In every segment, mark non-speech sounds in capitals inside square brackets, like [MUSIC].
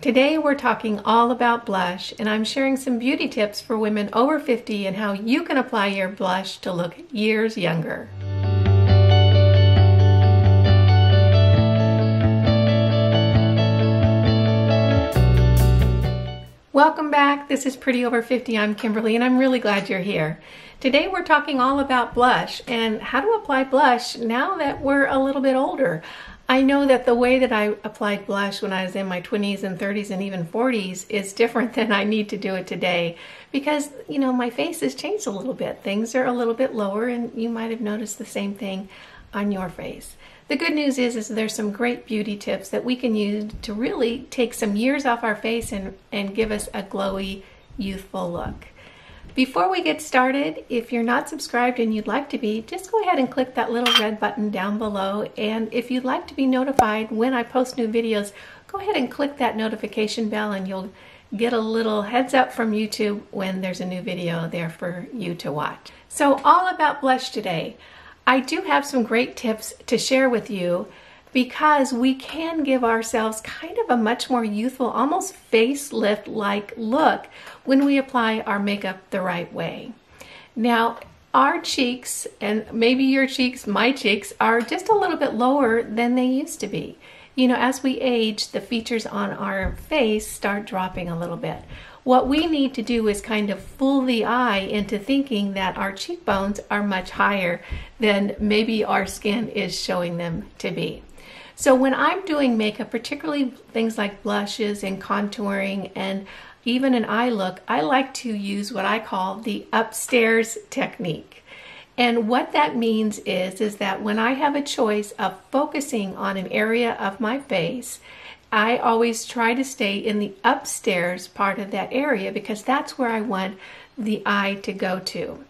Today we're talking all about blush and I'm sharing some beauty tips for women over 50 and how you can apply your blush to look years younger. Welcome back. This is Pretty Over 50. I'm Kimberly and I'm really glad you're here. Today we're talking all about blush and how to apply blush now that we're a little bit older. I know that the way that I applied blush when I was in my 20s and 30s and even 40s is different [LAUGHS] than I need to do it today because, you know, my face has changed a little bit. Things are a little bit lower and you might have noticed the same thing on your face. The good news is, is there's some great beauty tips that we can use to really take some years off our face and, and give us a glowy, youthful look. Before we get started, if you're not subscribed and you'd like to be, just go ahead and click that little red button down below. And if you'd like to be notified when I post new videos, go ahead and click that notification bell and you'll get a little heads up from YouTube when there's a new video there for you to watch. So all about blush today. I do have some great tips to share with you because we can give ourselves kind of a much more youthful, almost facelift like look when we apply our makeup the right way. Now, our cheeks, and maybe your cheeks, my cheeks, are just a little bit lower than they used to be. You know, as we age, the features on our face start dropping a little bit. What we need to do is kind of fool the eye into thinking that our cheekbones are much higher than maybe our skin is showing them to be. So when I'm doing makeup, particularly things like blushes and contouring and even an eye look, I like to use what I call the upstairs technique. And what that means is, is that when I have a choice of focusing on an area of my face, I always try to stay in the upstairs part of that area because that's where I want the eye to go to.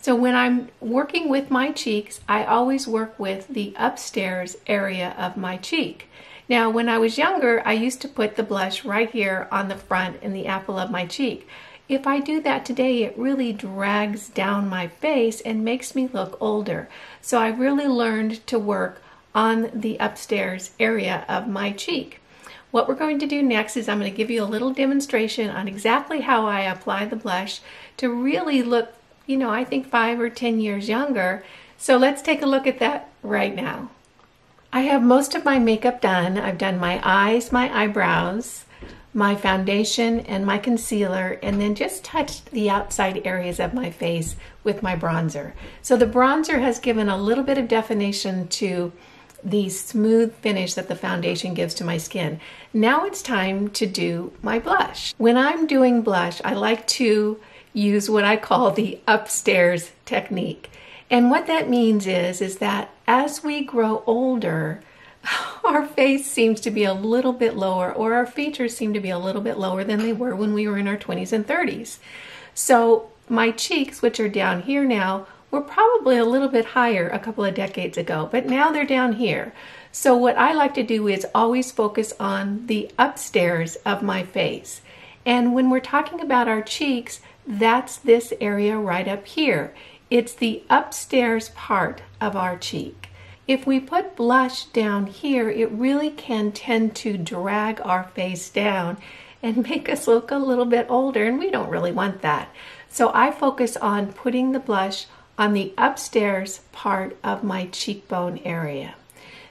So when I'm working with my cheeks, I always work with the upstairs area of my cheek. Now, when I was younger, I used to put the blush right here on the front in the apple of my cheek. If I do that today, it really drags down my face and makes me look older. So I really learned to work on the upstairs area of my cheek. What we're going to do next is I'm going to give you a little demonstration on exactly how I apply the blush to really look you know, I think five or 10 years younger. So let's take a look at that right now. I have most of my makeup done. I've done my eyes, my eyebrows, my foundation and my concealer and then just touched the outside areas of my face with my bronzer. So the bronzer has given a little bit of definition to the smooth finish that the foundation gives to my skin. Now it's time to do my blush. When I'm doing blush, I like to use what I call the upstairs technique. And what that means is, is that as we grow older, [LAUGHS] our face seems to be a little bit lower or our features seem to be a little bit lower than they were when we were in our 20s and 30s. So my cheeks, which are down here now, were probably a little bit higher a couple of decades ago, but now they're down here. So what I like to do is always focus on the upstairs of my face. And when we're talking about our cheeks, that's this area right up here. It's the upstairs part of our cheek. If we put blush down here, it really can tend to drag our face down and [LAUGHS] make us look a little bit older, and we don't really want that. So I focus on putting the blush on the upstairs part of my cheekbone area.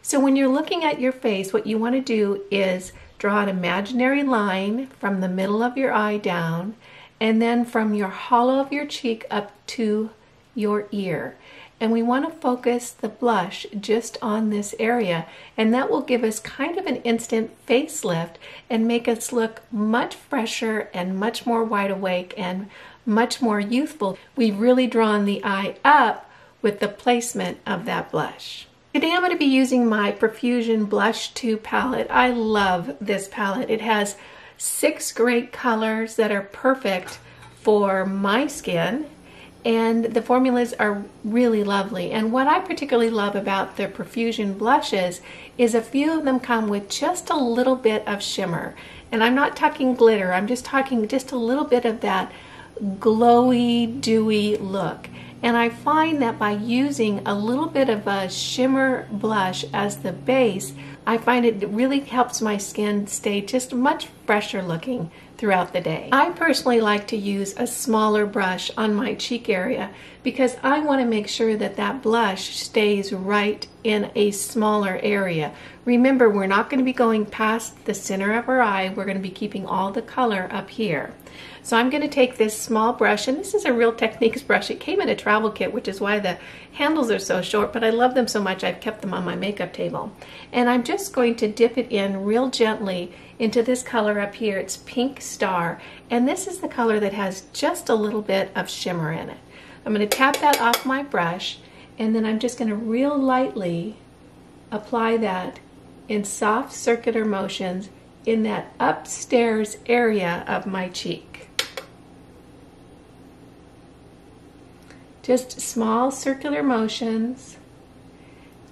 So when you're looking at your face, what you want to do is draw an imaginary line from the middle of your eye down and then from your hollow of your cheek up to your ear. And we want to focus the blush just on this area, and that will give us kind of an instant facelift and make us look much fresher and much more wide awake and much more youthful. We've really drawn the eye up with the placement of that blush. Today I'm going to be using my Profusion Blush 2 palette. I love this palette. It has six great colors that are perfect for my skin and the formulas are really lovely. And what I particularly love about the Profusion blushes is a few of them come with just a little bit of shimmer. And I'm not talking glitter, I'm just talking just a little bit of that glowy, dewy look. And I find that by using a little bit of a shimmer blush as the base, I find it really helps my skin stay just much fresher looking throughout the day. I personally like to use a smaller brush on my cheek area because I want to make sure that that blush stays right in a smaller area. Remember, we're not going to be going past the center of our eye. We're going to be keeping all the color up here. So I'm going to take this small brush, and this is a Real Techniques brush. It came in a travel kit, which is why the handles are so short, but I love them so much I've kept them on my makeup table. And I'm just going to dip it in real gently into this color up here. It's Pink Star, and this is the color that has just a little bit of shimmer in it. I'm going to tap that off my brush, and then I'm just going to real lightly apply that in soft circular motions in that upstairs area of my cheek. Just small circular motions.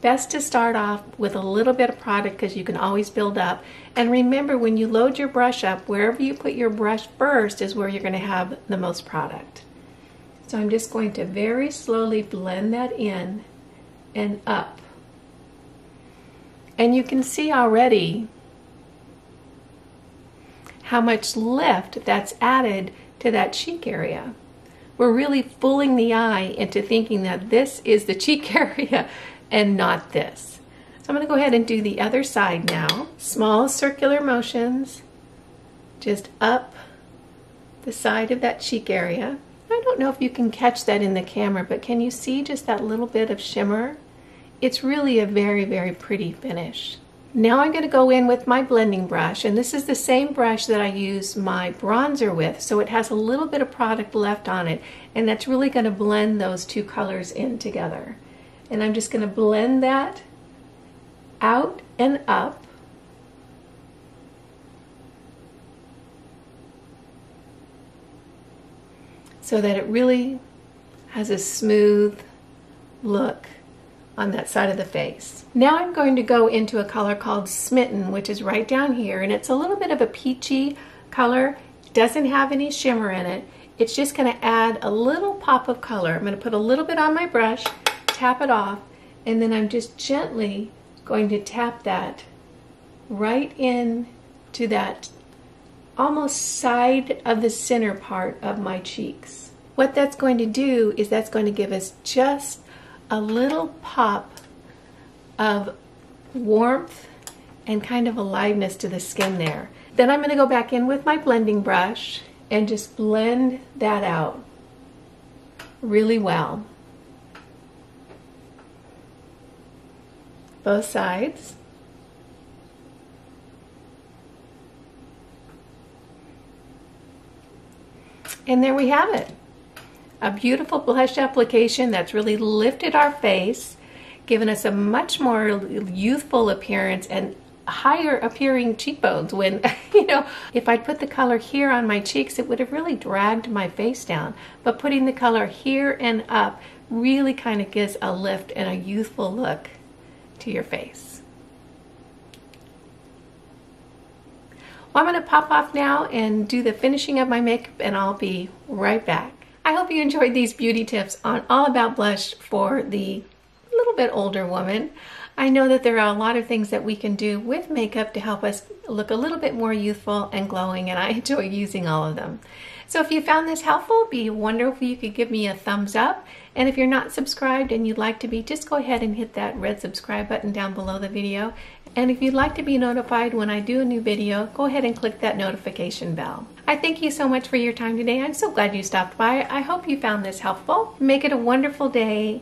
Best to start off with a little bit of product because you can always build up. And remember, when you load your brush up, wherever you put your brush first is where you're going to have the most product. So I'm just going to very slowly blend that in and up. And you can see already how much lift that's added to that cheek area. We're really fooling the eye into thinking that this is the cheek [LAUGHS] area and not this. So I'm going to go ahead and do the other side now. Small circular motions just up the side of that cheek area. Don't know if you can catch that in the camera, but can you see just that little bit of shimmer? It's really a very, very pretty finish. Now I'm going to go in with my blending brush, and this is the same brush that I use my bronzer with, so it has a little bit of product left on it, and that's really going to blend those two colors in together. And I'm just going to blend that out and up. So that it really has a smooth look on that side of the face. Now I'm going to go into a color called Smitten, which is right down here, and it's a little bit of a peachy color. Doesn't have any shimmer in it. It's just gonna add a little pop of color. I'm gonna put a little bit on my brush, tap it off, and then I'm just gently going to tap that right in to that almost side of the center part of my cheeks. What that's going to do is that's going to give us just a little pop of warmth and kind of aliveness to the skin there. Then I'm going to go back in with my blending brush and just blend that out really well. Both sides. And there we have it a beautiful blush application that's really lifted our face, given us a much more youthful appearance and higher appearing cheekbones when, [LAUGHS] you know, if I'd put the color here on my cheeks, it would have really dragged my face down. But putting the color here and up really kind of gives a lift and a youthful look to your face. Well, I'm going to pop off now and do the finishing of my makeup and I'll be right back. I hope you enjoyed these beauty tips on All About Blush for the little bit older woman. I know that there are a lot of things that we can do with makeup to help us look a little bit more youthful and glowing, and I [LAUGHS] enjoy using all of them. So if you found this helpful, be wonderful if you could give me a thumbs up. And if you're not subscribed and you'd like to be, just go ahead and hit that red subscribe button down below the video. And if you'd like to be notified when I do a new video, go ahead and click that notification bell. I thank you so much for your time today. I'm so glad you stopped by. I hope you found this helpful. Make it a wonderful day,